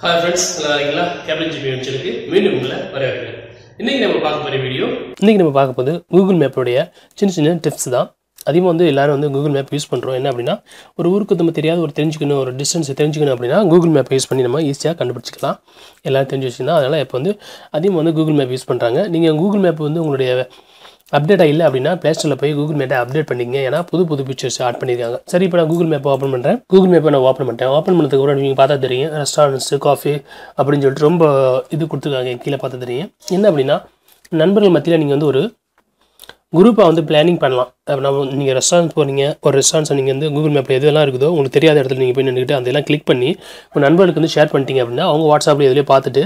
Hi friends நல்லா இருக்கீங்களா? Cable GB வச்சிருக்கு மீண்டும் உங்களை வரவேற்கிறேன். இன்னைக்கு நம்ம பார்க்க போகிற வீடியோ இன்னைக்கு நம்ம பார்க்க போது கூகுள் மேப்போடைய சின்ன சின்ன டிப்ஸ் தான். அதிகமாக வந்து எல்லாரும் வந்து கூகுள் மேப் யூஸ் பண்ணுறோம் என்ன அப்படின்னா ஒரு ஊருக்கு நம்ம தெரியாத ஒரு தெரிஞ்சுக்கணும் ஒரு டிஸ்டன்ஸ் தெரிஞ்சுக்கணும் அப்படின்னா கூகுள் மேப் யூஸ் பண்ணி நம்ம ஈஸியாக கண்டுபிடிச்சிக்கலாம். எல்லோரும் தெரிஞ்சு வச்சுருந்தா அதனால் இப்போ வந்து அதிகமாக வந்து கூகுள் மேப் யூஸ் பண்ணுறாங்க நீங்கள் கூகுள் மேப் வந்து உங்களுடைய அப்டேட்டாக இல்லை அப்படின்னா ப்ளே ஸ்டோரில் போய் கூகுள் மேப்பை அப்டேட் பண்ணிங்க ஏன்னா புது புது ஃபீச்சர்ஸ் ஆட் பண்ணியிருக்காங்க சரி இப்போ நான் கூகுள் மேப்பை ஓப்பன் பண்ணுறேன் கூகுள் மேப்பை நான் ஓப்பன் பண்ணிட்டேன். ஓப்பன் பண்ணதுக்கு அப்புறம் நீங்கள் பார்த்தா தெரியும். ரெஸ்டாரண்ட்ஸு காஃபி அப்படின்னு சொல்லிட்டு ரொம்ப இது கொடுத்துருக்காங்க. கீழே பார்த்தா தெரியும். என்ன அப்படின்னா நண்பர்கள் மத்தியில் நீங்கள் வந்து ஒரு குரூப்பாக வந்து பிளானிங் பண்ணலாம். நம்ம நீங்கள் ரெஸ்டாரண்ட் போகிறீங்க ஒரு ரெஸ்டாரண்ட்ஸ் நீங்கள் வந்து கூகுள் மேப்பில் எதுவெல்லாம் இருக்குதோ உங்களுக்கு தெரியாத இடத்துல நீங்கள் போய் நின்றுட்டு அதெல்லாம் கிளிக் பண்ணி உங்கள் நண்பர்களுக்கு வந்து ஷேர் பண்ணிட்டீங்க அப்படின்னா அவங்க வாட்ஸ்அப்பில் எதுலேயே பார்த்துட்டு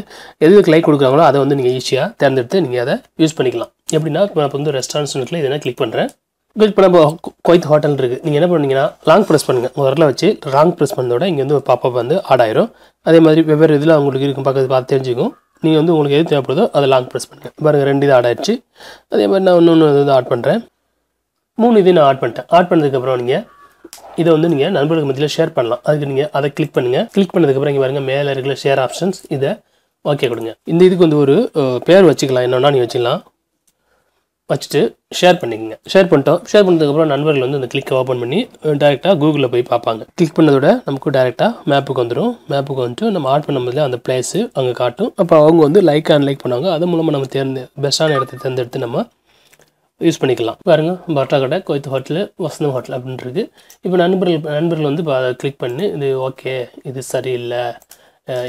எதுக்கு லைக் கொடுக்குறாங்களோ அதை வந்து நீங்கள் ஈஸியாக தேர்ந்தெடுத்து நீங்கள் அதை யூஸ் பண்ணிக்கலாம். எப்படின்னா இப்போ நான் வந்து ரெஸ்டாரண்ட்ஸ் இருக்குல்ல இதெல்லாம் கிளிக் பண்ணுறேன் இப்போ நம்ம கொய்த் ஹோட்டல் இருக்குது நீங்கள் என்ன பண்ணுவீங்கன்னா லாங் ப்ரெஸ் பண்ணுங்கள் முதல்ல வச்சு லாங் ப்ரெஸ் பண்ணதோட இங்கே வந்து பாப்பப் வந்து ஆட் ஆயிரும். அதே மாதிரி வெவ்வேறு இதில் உங்களுக்கு இருக்கும். பக்கத்து பார்த்து தெரிஞ்சுக்கும். நீங்கள் வந்து உங்களுக்கு எது தேவைப்படுதோ அதை லாங் ப்ரெஸ் பண்ணுங்கள் பாருங்கள் ரெண்டு இது ஆட் ஆயிடுச்சு. அதே மாதிரி நான் இன்னொன்று இது ஆட் பண்ணுறேன் மூணு இதையும் நான் ஆட் பண்ணிட்டேன். ஆட் பண்ணதுக்கப்புறம் நீங்கள் இதை வந்து நீங்கள் நண்பர்களுக்கு மத்தியில் ஷேர் பண்ணலாம். அதுக்கு நீங்கள் அதை கிளிக் பண்ணுங்கள் கிளிக் பண்ணதுக்கப்புறம் இங்கே பாருங்கள் மேலே இருக்கிற ஷேர் ஆப்ஷன்ஸ் இதை ஓகே கொடுங்க. இந்த இதுக்கு வந்து ஒரு பேர் வச்சுக்கலாம். என்னென்னா நீங்கள் வச்சுக்கலாம். வச்சுட்டு ஷேர் பண்ணிக்கங்க. ஷேர் பண்ணிட்டோம். ஷேர் பண்ணதுக்கப்புறம் நண்பர்கள் வந்து அந்த கிளிக்கை ஓப்பன் பண்ணி டேரெக்டாக கூகுளில் போய் பார்ப்பாங்க. கிளிக் பண்ணதோட நமக்கு டேரெக்டாக மேப்புக்கு வந்துடும் மேப்புக்கு வந்துட்டு நம்ம ஆட் பண்ணும்போது அந்த பிளேஸு அங்கே காட்டும். அப்போ அவங்க வந்து லைக் அண்ட் லைக் பண்ணுவாங்க. அது மூலமாக நம்ம தேர்ந்து பெஸ்ட்டான இடத்தை தேர்ந்தெடுத்து நம்ம யூஸ் பண்ணிக்கலாம். பாருங்கள் பரோட்டா கடை கோயத்து ஹோட்டலு வசந்தம் ஹோட்டல் அப்படின்றது இப்போ நண்பர்கள் நண்பர்கள் வந்து இப்போ அதை கிளிக் பண்ணி இது ஓகே இது சரியில்லை.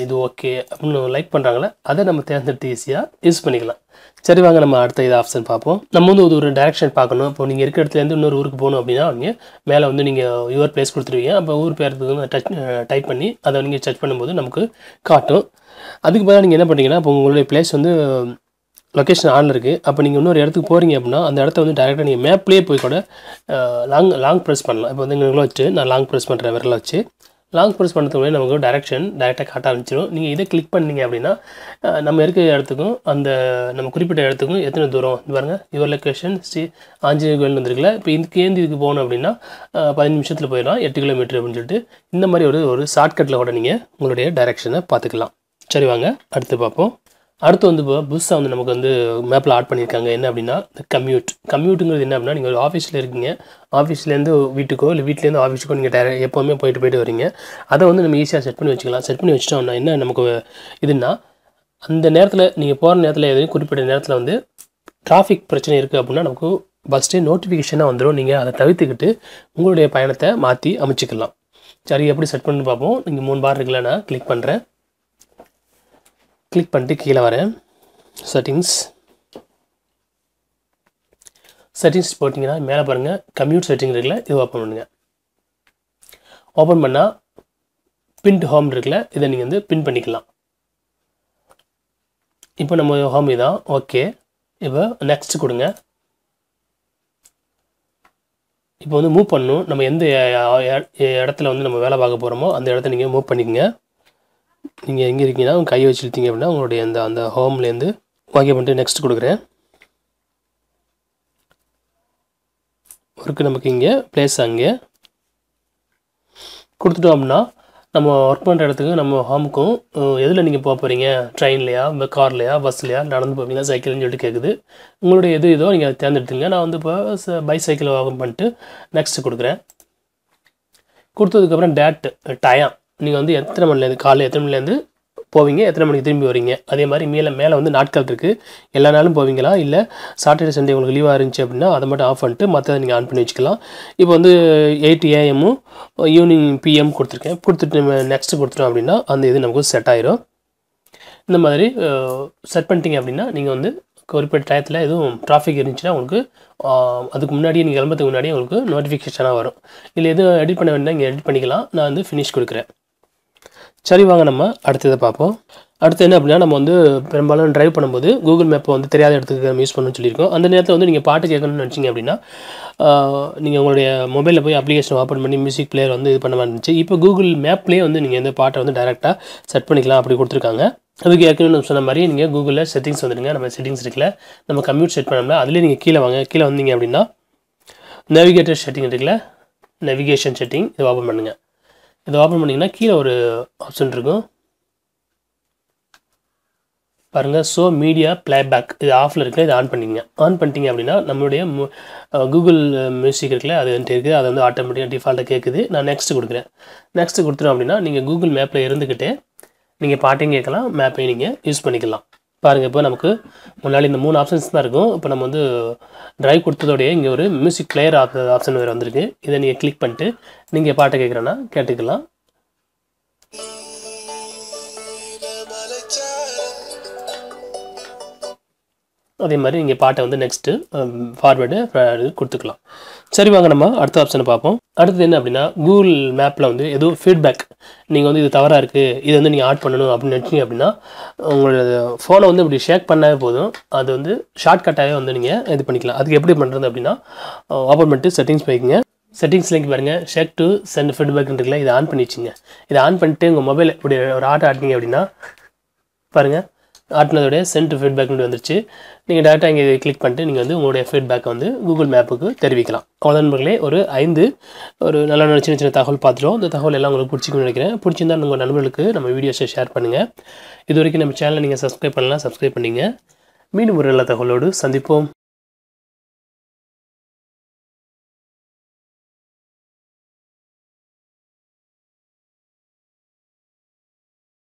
இது ஓகே அப்படின்னு லைக் பண்ணுறாங்களே அதை நம்ம தேர்ந்தெடுத்து ஈஸியாக யூஸ் பண்ணிக்கலாம். சரி வாங்க நம்ம அடுத்த இது ஆப்ஷன் பார்ப்போம். நம்ம வந்து ஒரு ஒரு டேரக்ஷன் பார்க்கணும். இப்போ நீங்கள் இருக்கிற இடத்துலேருந்து இன்னொரு ஊருக்கு போகணும் அப்படின்னா நீங்கள் மேலே வந்து நீங்கள் யுவர் பிளேஸ் கொடுத்துருவீங்க. அப்போ ஊர் பேருக்கு வந்து டச் டைப் பண்ணி அதை நீங்கள் சர்ச் பண்ணும்போது நமக்கு காட்டும். அதுக்கு பதிலாக நீங்கள் என்ன பண்ணுறீங்கன்னா இப்போ உங்களுடைய பிளேஸ் வந்து லொக்கேஷன் ஆனில் இருக்குது அப்போ நீங்கள் இன்னொரு இடத்துக்கு போகிறீங்க அப்படின்னா அந்த இடத்த வந்து டேரெக்டாக நீங்கள் மேப்லேயே போய் கூட லாங் லாங் ப்ரெஸ் பண்ணலாம். இப்போ வந்து எங்களை வச்சு நான் லாங் ப்ரெஸ் பண்ணுறேன் விரலை வச்சு. லாங் ப்ரெஸ் பண்ணுறதுக்கு நமக்கு டேரெக்ஷன் டேரெக்டாக காட்ட ஆரம்பிச்சிடும் நீங்கள் இதை கிளிக் பண்ணீங்க அப்படின்னா நம்ம இருக்கிற இடத்துக்கும் அந்த நம்ம குறிப்பிட்ட இடத்துக்கும் எத்தனை தூரம்? இது யுவர் லொக்கேஷன் ஸ்ரீ ஆஞ்சநேயர் கோயில் வந்துருக்குல்ல. இப்போ இதுக்கேந்து இதுக்கு போகணும் அப்படின்னா பதினஞ்சு நிமிஷத்தில் போயிடலாம். எட்டு கிலோமீட்டர் அப்படின்னு சொல்லிட்டு இந்த மாதிரி ஒரு ஒரு ஷார்ட்கட்டில் கூட நீங்கள் உங்களுடைய டைரெக்ஷனை பார்த்துக்கலாம். சரி வாங்க அடுத்து பார்ப்போம். அடுத்து வந்து இப்போ புதுசாக வந்து நமக்கு வந்து மேப்பில் ஆட் பண்ணியிருக்காங்க என்ன அப்படின்னா இந்த கம்யூட் கம்யூட்டுங்கிறது என்ன அப்படின்னா நீங்கள் ஒரு ஆஃபீஸில் இருக்கீங்க. ஆஃபீஸ்லேருந்து வீட்டுக்கோ இல்லை வீட்லேருந்து ஆஃபீஸுக்கோ நீங்கள் டேர எப்போவுமே போயிட்டு போயிட்டு வரீங்க. அதை வந்து நம்ம ஈஸியாக செட் பண்ணி வச்சுக்கலாம். செட் பண்ணி வச்சிட்டோம்னா என்ன நமக்கு இதுன்னா அந்த நேரத்தில் நீங்கள் போகிற நேரத்தில் எதுவும் குறிப்பிட்ட நேரத்தில் வந்து டிராஃபிக் பிரச்சனை இருக்குது அப்படின்னா நமக்கு ஃபஸ்ட்டே நோட்டிஃபிகேஷனாக வந்துடும் நீங்கள் அதை தவிர்த்துக்கிட்டு உங்களுடைய பயணத்தை மாற்றி அமைச்சிக்கலாம். சரி எப்படி செட் பண்ணி பார்ப்போம். நீங்கள் மூணு பார் இருக்குல்ல நான் கிளிக் பண்ணுறேன் கிளிக் பண்ணிட்டு கீழே வரேன் செட்டிங்ஸ் செட்டிங்ஸ் போட்டிங்கன்னா மேலே பாருங்கள் கம்யூட் செட்டிங் இருக்குல்ல இது ஓப்பன் பண்ணுங்கள் ஓப்பன் பண்ணால் பின் ஹோம் இருக்குல்ல இதை நீங்கள் வந்து பின் பண்ணிக்கலாம். இப்போ நம்ம ஹோம் இதான் ஓகே இப்போ நெக்ஸ்ட் கொடுங்க. இப்போ வந்து மூவ் பண்ணணும். நம்ம எந்த இடத்துல வந்து நம்ம வேலை பார்க்க போகிறோமோ அந்த இடத்த நீங்கள் மூவ் பண்ணிக்கோங்க. நீங்கள் எங்கே இருக்கீங்கன்னா உங்கள் கை வச்சுருத்தீங்க அப்படின்னா உங்களுடைய அந்த அந்த ஹோம்லேருந்து ஓகே பண்ணிட்டு நெக்ஸ்ட் கொடுக்குறேன். ஒர்க்கு நமக்கு இங்கே பிளேஸ் அங்கே. கொடுத்துட்டோம் அப்படின்னா நம்ம ஒர்க் பண்ணுற இடத்துக்கு நம்ம ஹோமுக்கும் எதில் நீங்கள் போக போகிறீங்க ட்ரெயின்லையா இல்லை கார்லையா பஸ்லையா நடந்து போவீங்களா சைக்கிள்னு சொல்லிட்டு கேட்குது உங்களுடைய எது இதோ நீங்கள் தேர்ந்தெடுத்துங்க நான் வந்து இப்போ பை சைக்கிள் ஓப்பன் பண்ணிட்டு நெக்ஸ்ட் கொடுக்குறேன். கொடுத்ததுக்கப்புறம் டேட் டயம் நீங்கள் வந்து எத்தனை மணிலேருந்து காலையில் எத்தனை மணிலேருந்து போவீங்க? எத்தனை மணிக்கு திரும்பி வரீங்க? அதே மாதிரி மேலே மேலே வந்து நாட்கள் இருக்குது எல்லா நாளும் போவீங்களா? இல்லை சாட்டர்டே சண்டே உங்களுக்கு லீவாக இருந்துச்சு அப்படின்னா அதை மட்டும் ஆஃப் பண்ணிட்டு மற்றதை நீங்கள் ஆன் பண்ணி வச்சுக்கலாம். இப்போ வந்து எயிட் ஏஎம்மும் ஈவினிங் பிஎம் கொடுத்துருக்கேன். கொடுத்துட்டு நெக்ஸ்ட்டு நெக்ஸ்ட் கொடுத்துட்டோம் அப்படின்னா அந்த இது நமக்கு செட் ஆயிரும். இந்த மாதிரி செட் பண்ணிட்டீங்க அப்படின்னா நீங்கள் வந்து குறிப்பிட்ட டயத்தில் எதுவும் டிராஃபிக் இருந்துச்சுன்னா உங்களுக்கு அதுக்கு முன்னாடியே நீங்கள் கிளம்புறதுக்கு முன்னாடியே உங்களுக்கு நோட்டிஃபிகேஷனாக வரும். இல்லை எதுவும் எடிட் பண்ண வேண்டாம் இங்கே எடிட் பண்ணிக்கலாம். நான் வந்து ஃபினிஷ் கொடுக்குறேன். சரி வாங்க நம்ம அடுத்ததை பார்ப்போம். அடுத்து என்ன அப்படின்னா நம்ம வந்து பெரும்பாலும் ட்ரைவ் பண்ணும்போது கூகுள் மேப்பை வந்து தெரியாத இடத்துக்கு நம்ம யூஸ் பண்ணணும்னு சொல்லியிருக்கோம். அந்த நேரத்தில் வந்து நீங்கள் பாட்டு கேட்கணும்னு நினச்சிங்க அப்படின்னா நீங்கள் உங்களுடைய மொபைலில் போய் அப்ளிகேஷன் ஓப்பன் பண்ணி மியூசிக் பிளேயர் வந்து இது பண்ண மாதிரி இருந்துச்சு. இப்போ கூகுள் மேப்லேயே வந்து நீங்கள் இந்த பாட்டை வந்து டேரெக்டாக செட் பண்ணிக்கலாம் அப்படி கொடுத்துருக்காங்க. அதுக்கு ஏற்கனவே நம்ம சொன்ன மாதிரி நீங்கள் கூகுளில் செட்டிங்ஸ் வந்துடுங்க. நம்ம செட்டிங்ஸ் இருக்குல்ல நம்ம கம்ப்யூட்டர் செட் பண்ணோம்னா அதிலேயே நீங்கள் கீழே வாங்க. கீழே வந்தீங்க அப்படின்னா நேவிகேட்டர் செட்டிங் இருக்குல்ல நேவிகேஷன் செட்டிங் இதை ஓப்பன் பண்ணுங்கள் இதை ஓப்பன் பண்ணிங்கன்னா கீழே ஒரு ஆப்ஷன் இருக்கும். பாருங்கள் ஷோ மீடியா பிளேபேக் இது ஆஃபில் இருக்குல்ல இது ஆன் பண்ணிங்க. ஆன் பண்ணிட்டீங்க அப்படின்னா நம்மளுடைய கூகுள் மியூசிக் இருக்குல்ல அது வந்துட்டு இருக்குது. அது வந்து ஆட்டோமேட்டிக்காக டிஃபால்ட்டாக கேட்குது நான் நெக்ஸ்ட் கொடுக்குறேன். நெக்ஸ்ட் கொடுத்துட்டோம் அப்படின்னா நீங்கள் கூகுள் மேப்பில் இருந்துக்கிட்டே நீங்கள் பாட்டையும் கேட்கலாம் மேப்பையும் நீங்கள் யூஸ் பண்ணிக்கலாம். பாருங்கள் இப்போ நமக்கு முன்னாடி இந்த மூணு ஆப்ஷன்ஸ் தான் இருக்கும். இப்போ நம்ம வந்து ட்ரைவ் கொடுத்ததோடைய இங்கே ஒரு மியூசிக் பிளேயர் ஆப் ஆப்ஷன் வேறு வந்திருக்கு. இதை நீங்கள் கிளிக் பண்ணிட்டு நீங்கள் பாட்டை கேட்குறேன்னா கேட்டுக்கலாம். அதே மாதிரி நீங்கள் பாட்டை வந்து நெக்ஸ்ட்டு ஃபார்வேர்டு கொடுத்துக்கலாம். சரி வாங்க நம்ம அடுத்த ஆப்ஷனை பார்ப்போம். அடுத்தது என்ன அப்படின்னா கூகுள் மேப்பில் வந்து ஏதோ ஃபீட்பேக் நீங்கள் வந்து இது தவறாக இருக்குது இது வந்து நீங்கள் ஆட் பண்ணணும் அப்படின்னு நினச்சிங்க அப்படின்னா உங்களோட ஃபோனை வந்து இப்படி ஷேக் பண்ணாவே போதும். அது வந்து ஷார்ட்கட்டாகவே வந்து நீங்கள் இது பண்ணிக்கலாம். அதுக்கு எப்படி பண்ணுறது அப்படின்னா ஓப்பன் பண்ணிட்டு செட்டிங்ஸ் போய்க்குங்க செட்டிங்ஸ் லிங்க் பாருங்கள் ஷேக் டு சென்ட் ஃபீட்பேக் இருக்குல்ல இதை ஆன் பண்ணி வச்சுங்க இதை ஆன் பண்ணிட்டு உங்கள் மொபைல் இப்படி ஒரு ஆட்டோ ஆட்டினீங்க அப்படின்னா பாருங்கள் ஆட்டினதோடைய சென்ட் ஃபீட்பேக் வந்துருச்சு. நீங்கள் டேரெக்டாக இங்கே கிளிக் பண்ணிட்டு நீங்கள் வந்து உங்களுடைய ஃபீட்பேக்கை வந்து கூகுள் மேப்புக்கு தெரிவிக்கலாம். அவ்வளோ நண்பர்களே ஒரு ஐந்து ஒரு நல்ல நல்ல சின்ன சின்ன தகவல் பார்த்துட்டோம். இந்த தகவல் எல்லாம் உங்களுக்கு பிடிச்சிக்கணும்னு நினைக்கிறேன். பிடிச்சிருந்தா உங்கள் நண்பர்களுக்கு நம்ம வீடியோஸை ஷேர் பண்ணுங்கள் இது வரைக்கும் நம்ம சேனலை நீங்கள் சப்ஸ்கிரைப் பண்ணலாம் சப்ஸ்கிரைப் பண்ணிங்க. மீண்டும் ஒரு நல்ல தகவலோடு சந்திப்போம்.